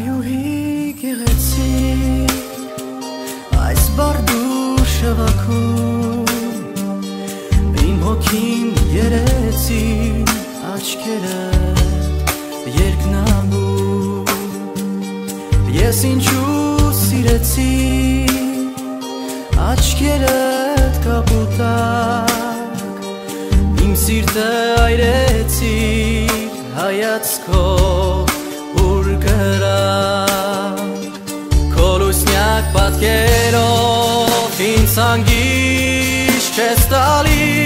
Հայուհի գեղեցիկ այս բարդու շվակում իմ հոգին երեցի աչքերը երկնագու ես ինչու սիրեցի աչքերդ կապուտակ իմ սիրտը այրեցի հայացքով Քոլուսնյակ պատկերով ինձ անգիշ չես տալիս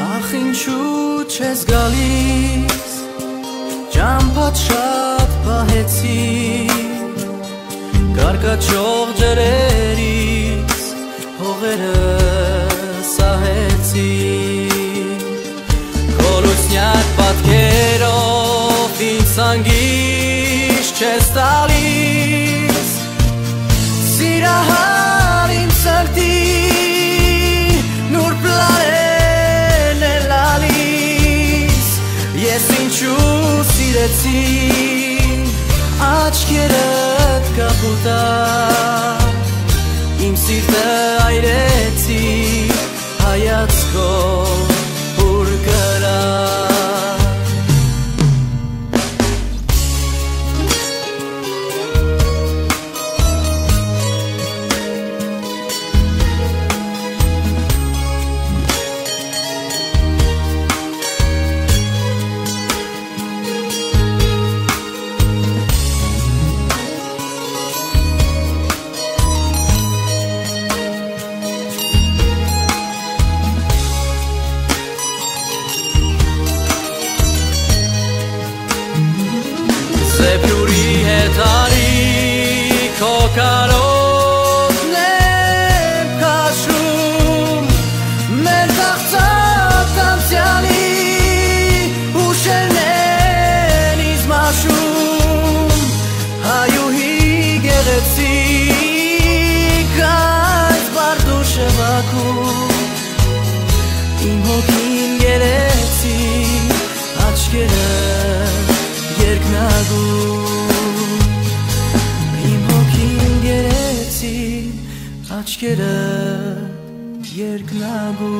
Ախ ինչու չես գալիս Ճամփատ շատ պահեցի Կարկաչող ջրերից հողերը սահեցի Կոլուսնյակ պատկերով ինձ անգիշ չես տալիս Ես ինչու սիրեցի աչքերդ կապուտա Սեպրուրի հետ արի քո կարոտն եմ քաշում մեր ծաղծած անցյալի ուշերն են իզ մաշում հայուհի գեղեցիկ այս բարդու շվակում Իմ հոգին գերեցի աչքերը երկնագու Իմ հոգին գերեցի աչքերը երկնագու